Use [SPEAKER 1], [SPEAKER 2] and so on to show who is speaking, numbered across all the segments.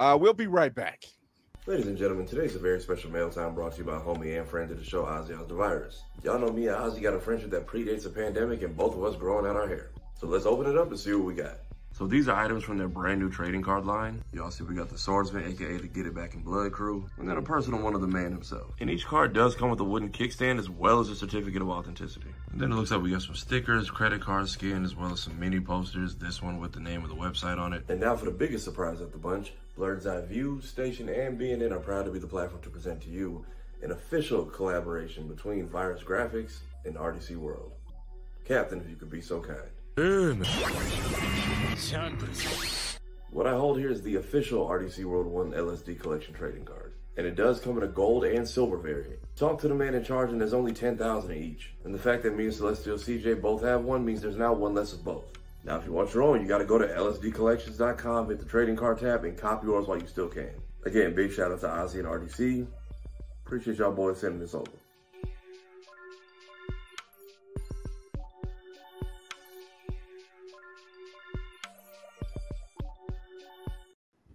[SPEAKER 1] Uh, we'll be right back.
[SPEAKER 2] Ladies and gentlemen, today's a very special mail time brought to you by homie and friend of the show, Ozzy Oz the Virus. Y'all know me and Ozzy got a friendship that predates the pandemic and both of us growing out our hair. So let's open it up and see what we got. So these are items from their brand new trading card line. Y'all see we got the Swordsman, aka the Get It Back in Blood crew, and then a personal one of the man himself. And each card does come with a wooden kickstand as well as a certificate of authenticity. And then it looks like we got some stickers, credit card skin, as well as some mini posters. This one with the name of the website on it. And now for the biggest surprise of the bunch. Blerd's Eye View, Station, and BNN are proud to be the platform to present to you an official collaboration between Vyrus Graphics and RDC World. Captain, if you could be so kind. What I hold here is the official RDC World 1 LSD collection trading card. And it does come in a gold and silver variant. Talk to the man in charge and there's only 10,000 each. And the fact that me and Celestial CJ both have one means there's now one less of both. Now if you want your own, you gotta go to lsdcollections.com, hit the trading card tab, and copy yours while you still can. Again, big shout out to Ozzy and RDC. Appreciate y'all boys sending this over.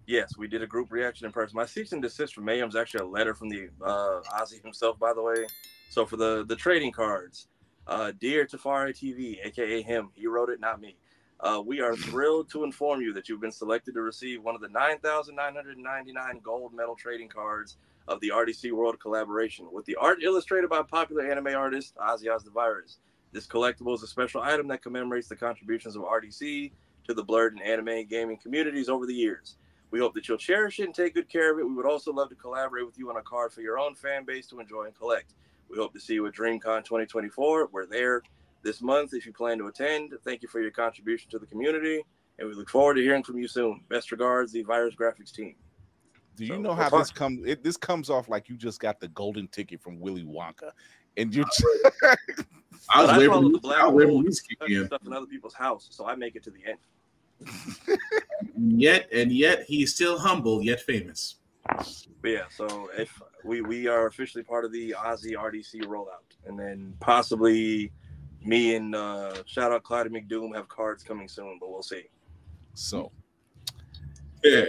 [SPEAKER 2] Yes, we did a group reaction in person. My cease and desist from Mayhem is actually a letter from the uh, Ozzy himself, by the way. So for the the trading cards, uh, dear Tafari TV, aka him, he wrote it, not me. Uh, we are thrilled to inform you that you've been selected to receive one of the 9,999 gold medal trading cards of the RDC World collaboration with the art illustrated by popular anime artist Ozzy Oz the Virus. This collectible is a special item that commemorates the contributions of RDC to the blerd and anime gaming communities over the years. We hope that you'll cherish it and take good care of it. We would also love to collaborate with you on a card for your own fan base to enjoy and collect. We hope to see you at DreamCon 2024. We're there this month if you plan to attend. Thank you for your contribution to the community, and we look forward to hearing from you soon. Best regards, the Vyrus Graphics team.
[SPEAKER 1] Do you so, know how this comes? It, this comes off like you just got the golden ticket from Willy Wonka, and you.
[SPEAKER 3] I was waiting for the black
[SPEAKER 2] stuff in other people's house, so I make it to the end
[SPEAKER 3] yet and yet he's still humble yet famous.
[SPEAKER 2] But yeah, so if we we are officially part of the Ozzy RDC rollout, and then possibly me and uh, shout out Clyde McDoom have cards coming soon, but we'll see.
[SPEAKER 1] So,
[SPEAKER 3] yeah,